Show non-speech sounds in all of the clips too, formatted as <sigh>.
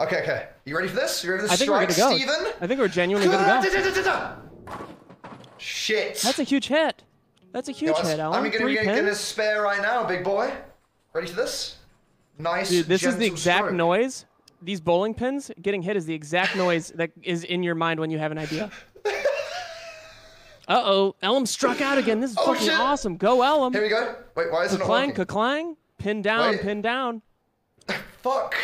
Okay, okay. You ready for this? You ready for this I think we're strike, good to go. Steven? I think we're genuinely gonna go. Shit. That's a huge hit. That's a huge hit, Alan. I'm gonna Three get, spare right now, big boy. Ready for this? Nice. Dude, this is the exact stroke. noise. These bowling pins getting hit is the exact noise that is in your mind when you have an idea. <laughs> Uh oh, Ellum struck out again. This is Oh, fucking shit. awesome. Go Ellum. Here we go. Wait, why is it not working? clang. Pin down, Wait. pin down. Fuck.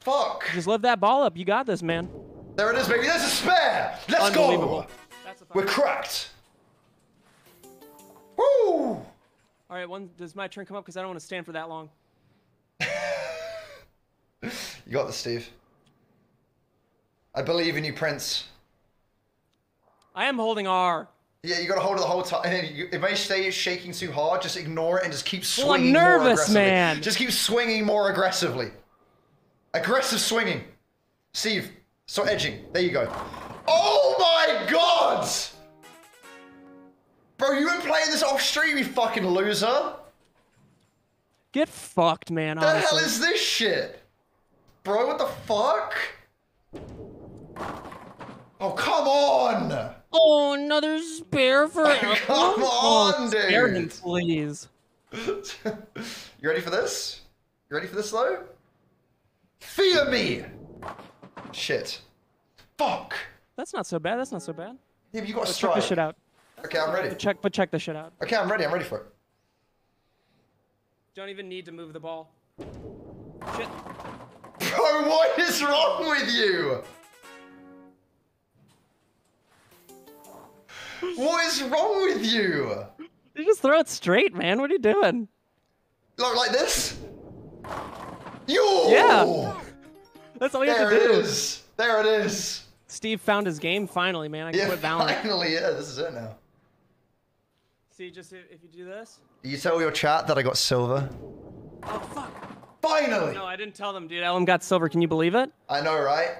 Fuck. Just lift that ball up. You got this, man. There it is, baby. There's a spare. Let's go. That's a We're cracked. Woo! All right, when does my turn come up? Because I don't want to stand for that long. <laughs> You got this, Steve. I believe in you, Prince. I am holding R. Yeah, you gotta hold it the whole time. <laughs> And then you, if I say it's shaking too hard, just ignore it and just keep Well, I'm swinging more nervous, man. Just keep swinging more aggressively. Aggressive swinging. Steve, so edging. There you go. Oh my god! Bro, you been playing this off stream, you fucking loser. Get fucked, man. The hell is this shit? Bro, what the fuck? Oh, come on! Oh, another spare for <laughs> Come oh, on, spare him, please. <laughs> you ready for this? You ready for this though? Fear me! Shit. Fuck! That's not so bad. That's not so bad. Yeah, but you got to Check this shit out. Okay, I'm ready. Check, but check this shit out. Okay, I'm ready. I'm ready for it. Don't even need to move the ball. Shit. Bro, what is wrong with you? What is wrong with you? You just throw it straight, man. What are you doing? Look like this? Yo! Yeah. That's all you have to it do. it is. There it is. Steve found his game finally, man. I can Yeah, quit Valorant. finally, yeah, this is it now. See, just if, if you do this. You tell your chat that I got silver. Oh fuck. Finally! No, I didn't tell them, dude. Ellum got silver. Can you believe it? I know, right?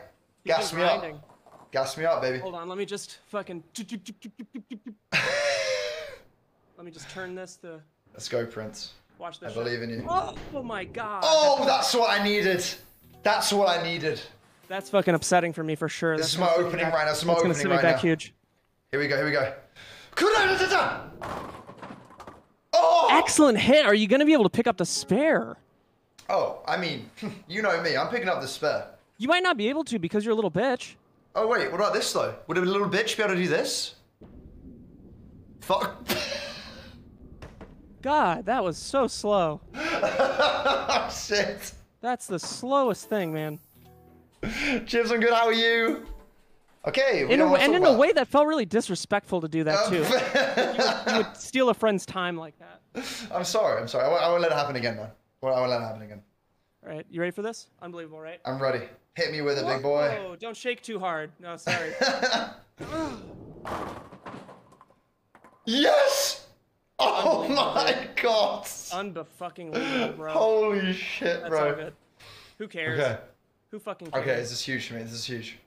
He's Gas me grinding. up. Gas me up, baby. Hold on, let me just fucking. <laughs> let me just turn this to Let's go, Prince. Watch I this. believe in you. Oh, oh my god. Oh, that's what I needed. That's what I needed. That's fucking upsetting for me for sure. This That's is my opening back- right now. This is my That's gonna opening me right back now. huge. Here we go, here we go. Oh! Excellent hit. Are you gonna be able to pick up the spare? Oh, I mean, <laughs> you know me. I'm picking up the spare. You might not be able to because you're a little bitch. Oh, wait, what about this, though? Would a little bitch be able to do this? Fuck. <laughs> God, that was so slow. <laughs> Oh, shit. That's the slowest thing, man. Chips, I'm good. How are you? Okay, we In a, know what to and in a way that felt really disrespectful to do that too. <laughs> you would steal a friend's time like that. I'm sorry. I'm sorry. I won't, I won't let it happen again, man. I won't, let it happen again. All right, you ready for this? Unbelievable, right? I'm ready. Hit me with it, big boy. Oh, don't shake too hard. No, sorry. <laughs> Yes! Oh my god! Unbefucking bro. Holy shit, That's bro. Who cares? Okay. Who fucking cares? Okay, this is huge for me. This is huge.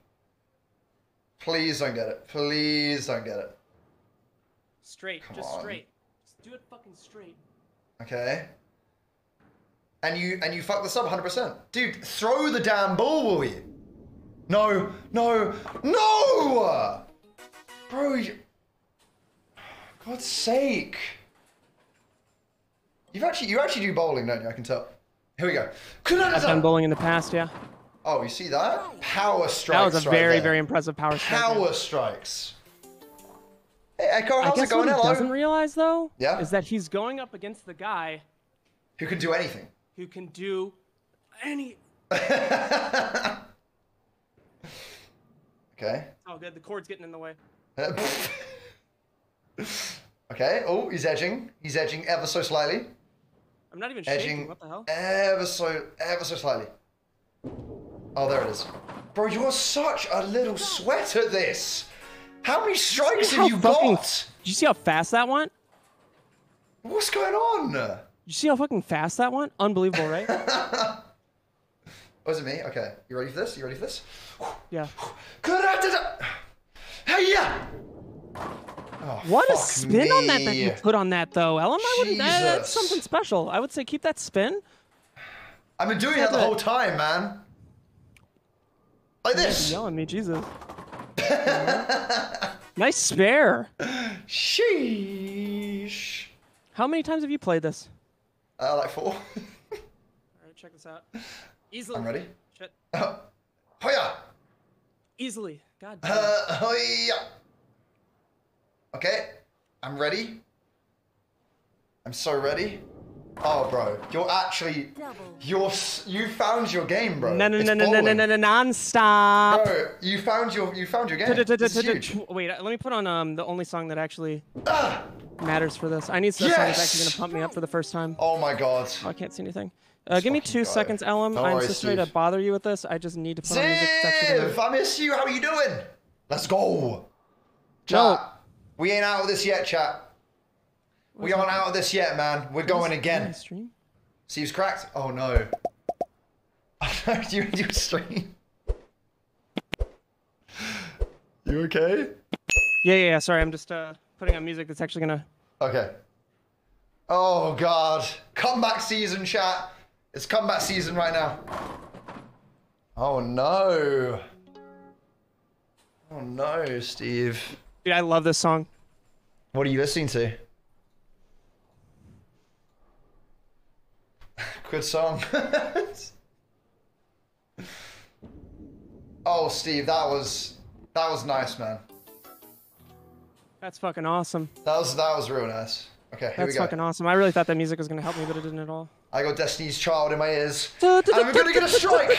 Please don't get it. Please don't get it. Straight, Come just on. straight. Just do it fucking straight. Okay. And you and you fuck this up 100%. Dude, throw the damn ball, will you? No, no, no! Bro, you... God's sake. You've actually you actually do bowling, don't you? I can tell. Here we go. I've done bowling in the past, yeah. Oh, you see that? Power strikes. That was a right very, there. very impressive power strike. Power strikes. Hey, Echo, I how's guess it going? what he Hello. doesn't realize though, Yeah? is that he's going up against the guy Who can do anything? who can do any. <laughs> Okay. Oh, good. The cord's getting in the way. <laughs> okay. Oh, he's edging. He's edging ever so slightly. I'm not even shaking. Edging What the hell? ever so ever so slightly. Oh, there it is. Bro, you're such a little sweat at this. How many strikes have you fucking- got? Did you see how fast that went? What's going on? Did you see how fucking fast that went? Unbelievable, right? <laughs> Oh, is it me? Okay. You ready for this? You ready for this? yeah. Hey, yeah. Oh, What a fuck spin on that that you put on that though, Ellum. I wouldn't. that- that's something special. I would say keep that spin. I've been doing that the it. whole time, man. Like You're this. Yelling me, Jesus. <laughs> nice spare. Sheesh. How many times have you played this? Uh, like four. <laughs> All right, check this out. Easily. I'm ready. Shit. Uh, Hoya. Easily. God damn. Uh, hoya. Okay. I'm ready. I'm so ready. Oh, bro, you're actually you're you found your game, bro. No, no, It's no, no, no, no, no, no, non-stop. Bro, you found your you found your game. This is huge. Wait, uh, let me put on um the only song that actually Ah! matters for this. I need some song that's actually gonna pump me up for the first time. Oh my god. Oh, I can't see anything. Uh, give me two go. seconds, Ellum. No I'm worries, so sorry to bother you with this. I just need to put on music that's Ziv. I miss you. How are you doing? Let's go. Chat. No. We ain't out of this yet, chat. We aren't out of this yet, man. We're going again. Steve's cracked. Oh no. <laughs> you you stream. You okay? Yeah, yeah, yeah. Sorry, I'm just uh putting on music that's actually gonna. Okay. Oh god. Comeback season, chat. It's comeback season right now. Oh no. Oh no, Steve. Dude, I love this song. What are you listening to? <laughs> Good song. <laughs> oh, Steve, that was that was nice, man. That's fucking awesome. That was that was real nice. Okay, here That's we go. fucking awesome. I really thought that music was gonna help me, but it didn't at all. I got Destiny's Child in my ears. Da- da- And I'm gonna get a strike.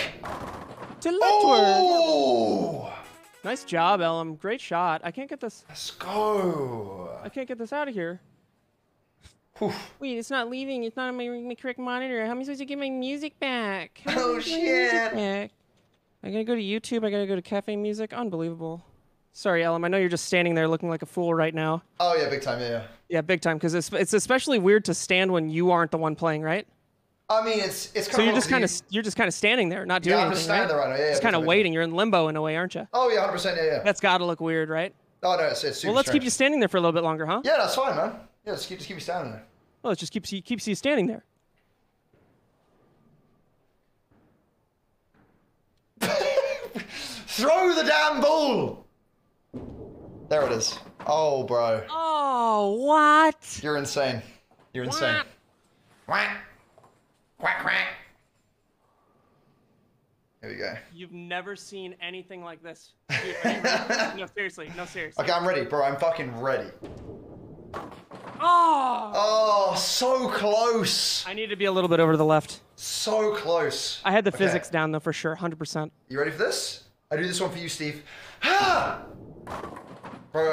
Oh! Nice job, Ellum. Great shot. I can't get this. Let's go. I can't get this out of here. Whew. Wait, it's not leaving. It's not on my, my correct monitor. How am I supposed to get my music back? How Oh, to get my music shit. back? I gotta go to YouTube. I gotta go to Cafe Music. Unbelievable. Sorry, Ellum. I know you're just standing there looking like a fool right now. Oh yeah, big time, yeah, yeah. Yeah, big time. Because it's, it's especially weird to stand when you aren't the one playing, right? I mean, it's it's kind So of. you're just kind of you're just kind of standing there, not doing Yeah, I'm anything, just standing right? there right now. Yeah, yeah. Just big kind of waiting. You're in limbo in a way, aren't you? Oh yeah, hundred percent. Yeah, yeah. That's gotta look weird, right? Oh no, it's, it's super Well, let's keep you standing there for a little bit longer, huh? Yeah, that's fine, man. Yeah, just keep just keep you standing there. Well, it just keeps you keeps you standing there. <laughs> Throw the damn ball. There it is. Oh, bro, Oh, what? you're insane. You're insane. Quack, quack, quack. Here we go. You've never seen anything like this. Dude, are you ready? no, seriously. No, seriously. Okay, I'm ready, bro. I'm fucking ready. Oh! Oh, so close. I need to be a little bit over to the left. So close. I had the Okay. physics down though for sure, 100%. You ready for this? I do this one for you, Steve. <gasps> Bro,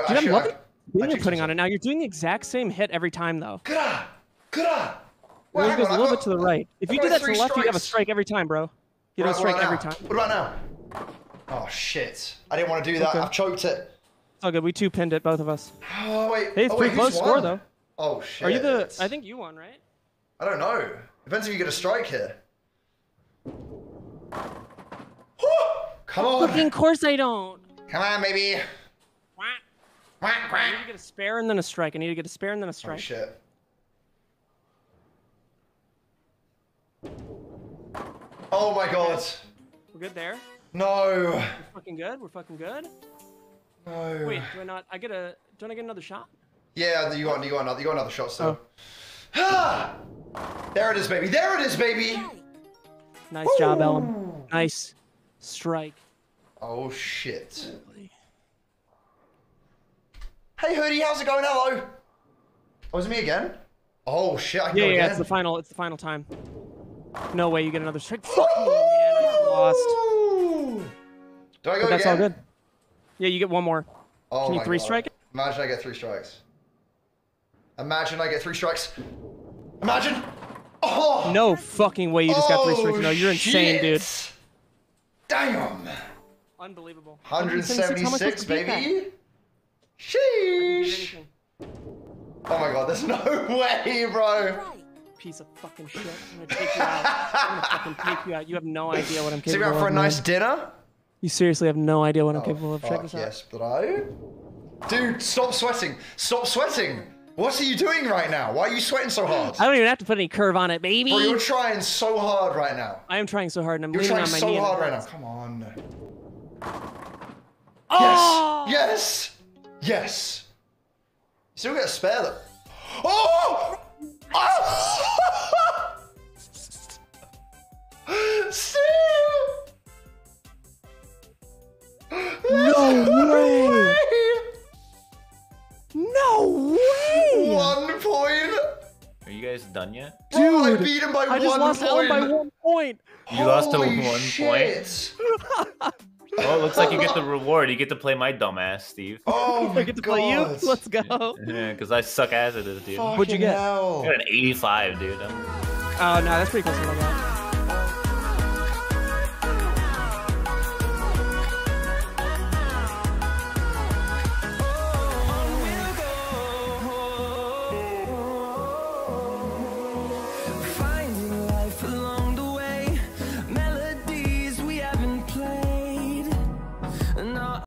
Dude, I I'm loving I- I you're putting on it now. You're doing the exact same hit every time though. Good-ah! Good-ah! It Wait, only hang goes on, a little bit to the right. If you do that to the left, you have a strike every time, bro. You have a strike every time. What about now? Oh shit! I didn't want to do that. Okay. I've choked it. It's all good. We two pinned it, both of us. Oh wait. Hey, oh, pretty wait, close score though. Oh shit. Are you the? I think you won, right? I don't know. Depends if you get a strike here. Come on. Fucking course I don't. Come on, baby. Wah. Quack, I need to get a spare and then a strike. I need to get a spare and then a strike. Oh strike. shit. Oh my god. We're good there. No. We're fucking good. We're fucking good. No. Wait, do I not? I get a. Don't I get another shot? Yeah, you got you got another you got another shot still. Oh. <sighs> There it is, baby. There it is, baby. Nice job, Ellum. Nice strike. Oh shit. Hey hoodie, how's it going? Hello. Oh, is it me again? Oh shit, I Yeah, go yeah, again. it's the final. It's the final time. No way you get another strike. Fuck me, man. I lost. Do I go But that's again? all good. Yeah, you get one more. Oh Can you three God. strike it? Imagine I get three strikes. Imagine I get three strikes. Imagine. Oh. No fucking way you just got three strikes. Oh, no, you're insane, dude. Damn. Unbelievable. 176, How am I supposed to beat that? baby. Sheesh. Oh my god, there's no <laughs> way, bro. Piece of fucking shit. I'm gonna take you out. I'm gonna fucking take you out. You have no idea what I'm capable of. So you out for a man. nice dinner? You seriously have no idea what I'm Oh, capable of. Check this out. yes, bro. Dude, stop sweating. Stop sweating. What are you doing right now? Why are you sweating so hard? I don't even have to put any curve on it, baby. Bro, you're trying so hard right now. I am trying so hard, and I'm You're leaning trying on my so knee. and hard right now. Come on. Oh! Yes. Yes. Yes. Still get a spare though. Oh! oh! Way! No way! One point. Are you guys done yet? Bro, oh, I Dude, beat him by I just one lost point. By one point. You lost to Holy one point? <laughs> shit. Oh, it looks like you get the reward. You get to play my dumbass, Steve. Oh <laughs> my I get to play you. <laughs> Let's go. Yeah, because I suck ass at this, dude. Fucking What'd you get? hell. I got an 85, dude. I'm- Oh no, that's pretty close to what I got.